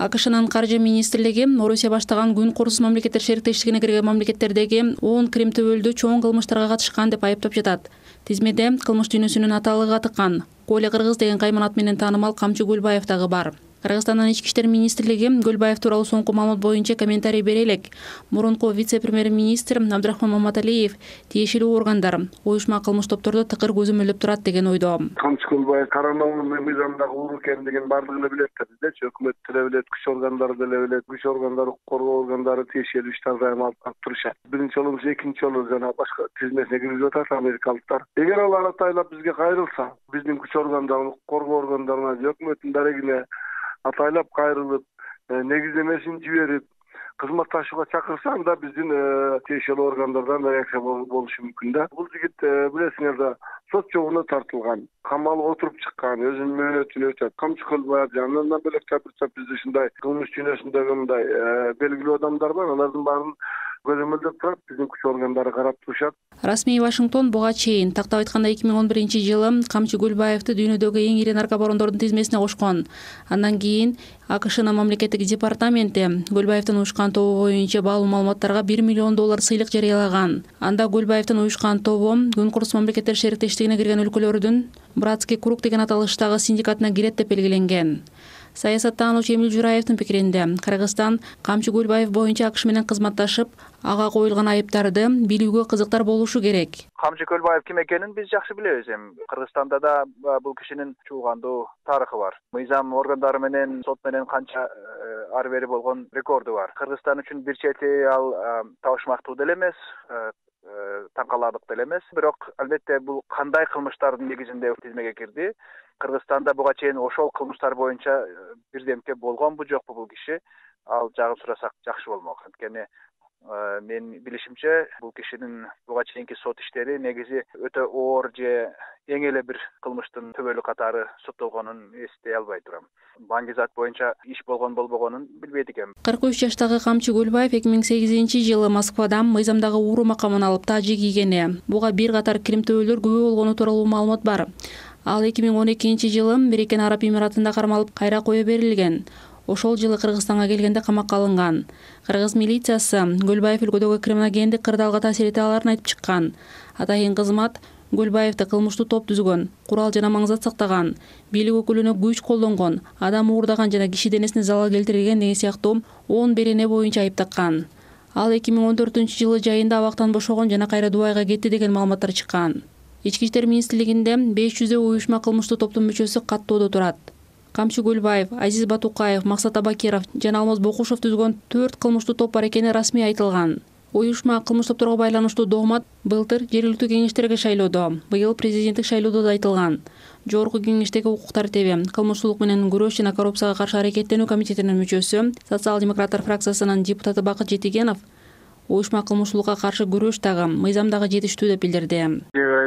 акшнын каржы министрлиги орусия баштаган күн курусуз мамлекеттер шериктештигине кирген мамлекеттердеги он крим төбөлдү чоң кылмыштарга катышкан деп айыптап жатат. Тизмеде кылмыш дүйнөсүнүн аталыгы атыккан. Коля кыргыз деген кайман аты менен таанымал камчы көлбаев дагы бар кыргызстандын ички иштер министрлиги көлбаев тууралуу соңку маалымат боюнча комментарий бере элек мурунку вице премьер министр абдрахман маматалиев тиешелүү органдар уюшма кылмыш топторду тыкыр көзөмөлдөп турат деген ойдо камчы көлбаев коронавирус мыйзамдагы уру экендигин баардыгы эле билет да биздечи өкмөт деле билет күч органдары деле билет күч органдары укук коргоо органдары тиешелүү иштерди дайым алып барып турушат биринчи жолу эмес экинчи жолу жана башка тизмесине киргизип атат америкалыктар эгер алар атайлап бизге кайрылса биздин күч органдарына укук коргоо органдарына же өкмөттүн дарегине ataylap kayrılıp e, ne güzemesinci verip kızmat taşıga çakırsan da bizdin e, teşeli organlardan da yakşap oluşu mümkün de. Bul jigit e, bilesiňler de sot joguna tartılgan, kamalga oturup çıkkan, özün möhnetini ötep, kamçy kılbar, janından belek tapırsa bizde şunday, kılmış dünesinde bunday e, belgili adamlar var, onlardan barın көзөмөлдөп турат биздин күч органдары карап турушат. Расмий вашингтон буга чейин тактап айтканда эки миң он биринчи жылы камчы көлбаевди дүйнөдөгү эң ири наркобарондордун тизмесине кошкон. Андан кийин акшнын мамлекеттик департаменти көлбаевдин уюшкан тобу боюнча баалуу маалыматтарга бир миллион доллар сыйлык жарыялаган. Анда көлбаевдин уюшкан тобу күн курус мамлекеттер шериктештигине кирген өлкөлөрдүн братский круг деген аталыштагы синдикатына кирет деп белгиленген саясаттануучу эмил жураевдин пикиринде. Кыргызстан камчы көлбаев боюнча акш менен кызматташып ага коюлган айыптарды билүүгө кызыктар болушу керек. Камчы көлбаев ким экенин биз жакшы билебиз. Эми кыргызстанда да бул кишинин чуулгандуу тарыхы бар. Мыйзам органдары менен сот менен канча э, ары бери болгон рекорду бар. Кыргызстан үчүн бир чети ал табышмактуу деле эмес. Э, таң каларлык деле эмес. Бирок албетте бул кандай кылмыштардын негизинде тизмеге кирди. Кыргызстанда буга чейин ошол кылмыштар боюнча э, бирдемке болгонбу жокпу бул киши. Ал жагын сурасак жакшы болмок. Анткени э, менин билишимче бул кишинин буга чейинки сот иштери негизи өтө оор же эң эле бир кылмыштын төбөлү катары соттолгонун эстей албай турам. Баңгизат боюнча иш болгон болбогонун билбейт экенм. Кырк үч жаштагы камчы көлбаев эки миң сегизинчи жылы москвада мыйзамдагы уру макамын алып тажи кийгени. Буга бир катар крим төбөлдөр күбө болгону тууралуу маалымат бар. Ал эки миң он экинчи жылы бириккен араб эмиратында кармалып кайра кое берилген ошол жылы кыргызстанга келгенде камакка алынган. Кыргыз милициясы көлбаев өлкөдөгү криминогендик кырдаалга таасир эте аларын айтып чыккан. Атайын кызмат көлбаевди кылмыштуу топ түзгөн курал жана маң зат сактаган бийлик өкүлүнө күч колдонгон адам уурдаган жана киши денесине залал келтирген деген сыяктуу он берене боюнча айыптаккан. Ал эки миң он төртүнчү жылы жайында абактан бошогон жана кайра дубайга кетти деген маалыматтар чыккан. Ички иштер министрлигинде беш жүздөй уюшма кылмыштуу топтун мүчөсү каттоодо турат камчы көлбаев азиз батукаев максат абакиров жана алмаз бокушев түзгөн төрт кылмыштуу топ бар экени расмий айтылган. Уюшма кылмыш топторго байланыштуу доомат былтыр жергиликтүү кеңештерге шайлоодо. Быйыл президенттик шайлоодо да айтылган. Жогорку кеңештеги укук тартиби кылмыштуулук менен күрөш жана коррупцияга каршы аракеттенүү комитетинин мүчөсү социал демократтар фракциясынын депутаты бакыт жетигенов уюшма кылмыштуулукка каршы күрөш дагы мыйзам дагы жетиштүү деп билдирди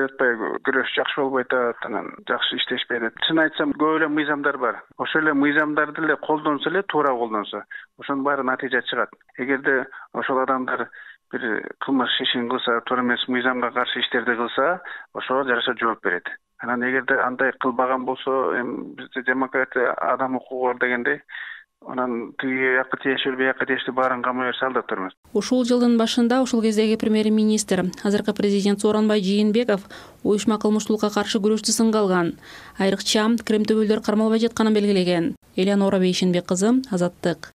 атпайбы күрөш жакшы болбой атат анан жакшы иштешпей атат чынын айтсам көп эле мыйзамдар бар. Ошол эле мыйзамдарды эле колдонсо эле туура колдонсо ошонун баары натыйжа чыгат. Эгерде ошол адамдар бир кылмыш ишин кылса туура эмес мыйзамга каршы иштерди кылса ошого жараша жооп берет. Анан эгерде андай кылбаган болсо эми бизде демократия адам укугу бар дегендей анан тиги жакка тиешелүү биякка тиешелүү баарын камай берсе алдап турмун ушул жылдын башында ушул кездеги премьер министр азыркы президент сооронбай жээнбеков уюшма кылмыштуулукка каршы күрөштү сынга алган айрыкча крем төбөлдөр кармалбай жатканын белгилеген элеонора бейшенбек кызы азаттык